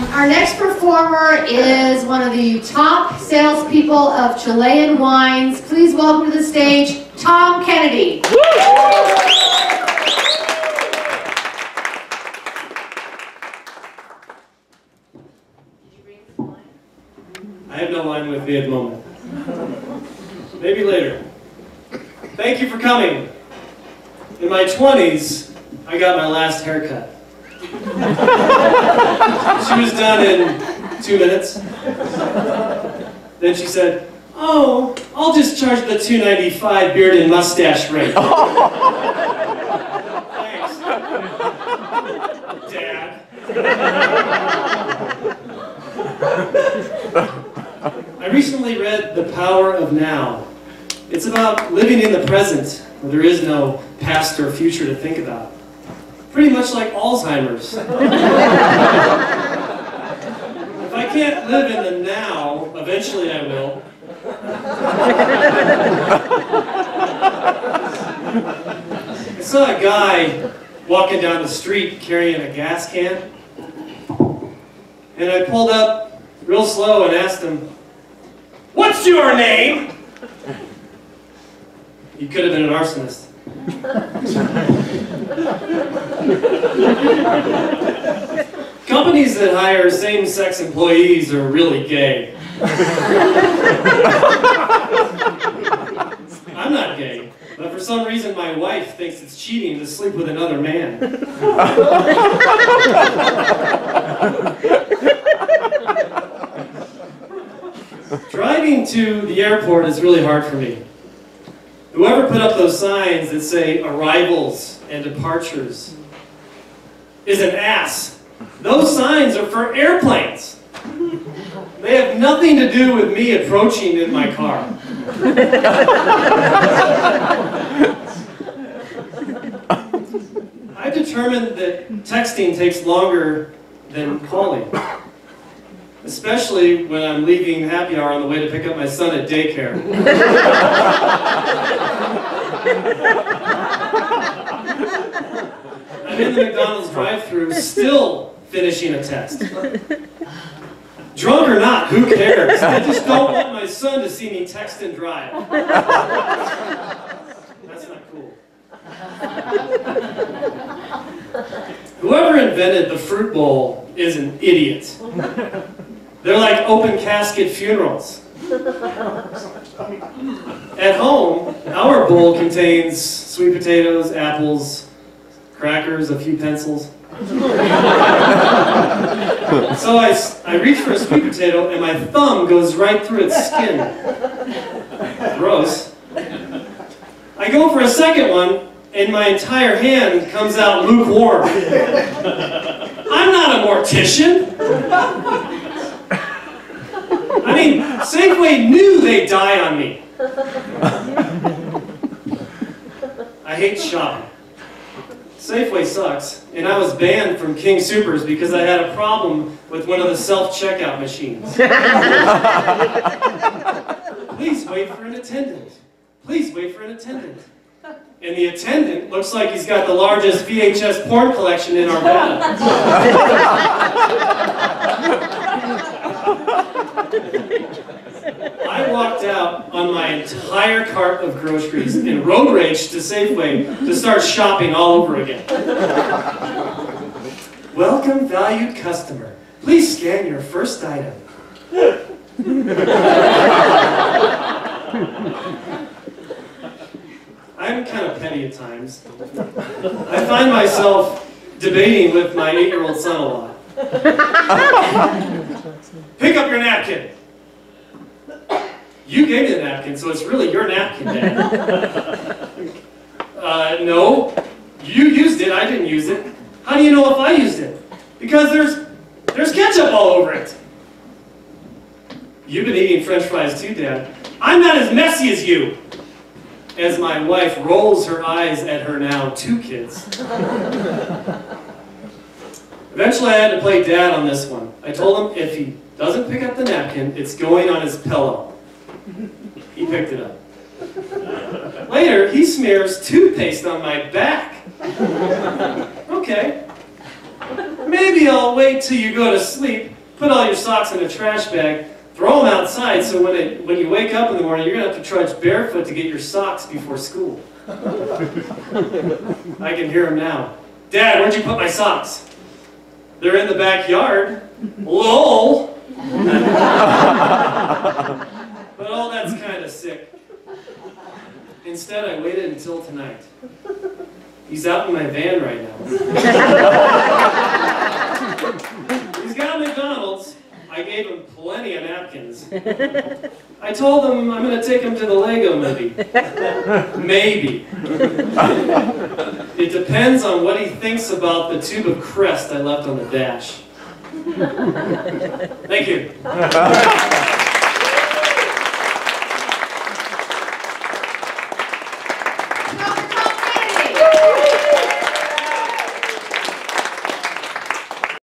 Um, our next performer is one of the top salespeople of Chilean wines. Please welcome to the stage, Tom Kennedy. I have no wine with me at the moment. Maybe later. Thank you for coming. In my 20s, I got my last haircut. she was done in two minutes. Then she said, oh, I'll just charge the 295 beard and mustache rate. Thanks. Dad. I recently read The Power of Now. It's about living in the present, where there is no past or future to think about. Pretty much like Alzheimer's. if I can't live in the now, eventually I will. I saw a guy walking down the street carrying a gas can. And I pulled up real slow and asked him, What's your name? He could have been an arsonist. Companies that hire same-sex employees are really gay. I'm not gay, but for some reason my wife thinks it's cheating to sleep with another man. Driving to the airport is really hard for me. Put up those signs that say arrivals and departures is an ass. Those signs are for airplanes. They have nothing to do with me approaching in my car. I've determined that texting takes longer than calling. Especially when I'm leaving happy hour on the way to pick up my son at daycare. I'm in the McDonald's drive-thru still finishing a test. Drunk or not, who cares? I just don't want my son to see me text and drive. That's not cool. Whoever invented the fruit bowl is an idiot. They're like open casket funerals. At home, our bowl contains sweet potatoes, apples, crackers, a few pencils. so I, I reach for a sweet potato and my thumb goes right through its skin. Gross. I go for a second one and my entire hand comes out lukewarm. I'm not a mortician. Safeway knew they'd die on me. I hate shopping. Safeway sucks, and I was banned from King Supers because I had a problem with one of the self-checkout machines. Please wait for an attendant. Please wait for an attendant. And the attendant looks like he's got the largest VHS porn collection in Arvada. Walked out on my entire cart of groceries in road rage to Safeway to start shopping all over again. Welcome, valued customer. Please scan your first item. I'm kind of petty at times. I find myself debating with my eight-year-old son a lot. Pick up your napkin. You gave me the napkin, so it's really your napkin, Dad. uh, no. You used it, I didn't use it. How do you know if I used it? Because there's, there's ketchup all over it. You've been eating french fries too, Dad. I'm not as messy as you. As my wife rolls her eyes at her now two kids. Eventually I had to play dad on this one. I told him if he doesn't pick up the napkin, it's going on his pillow. He picked it up. Later, he smears toothpaste on my back. Okay. Maybe I'll wait till you go to sleep put all your socks in a trash bag, throw them outside so when, it, when you wake up in the morning, you're going to have to trudge barefoot to get your socks before school. I can hear him now. Dad, where'd you put my socks? They're in the backyard. Lol. But all that's kind of sick. Instead, I waited until tonight. He's out in my van right now. He's got McDonald's. I gave him plenty of napkins. I told him I'm going to take him to the Lego movie. Maybe. It depends on what he thinks about the tube of crest I left on the dash. Thank you.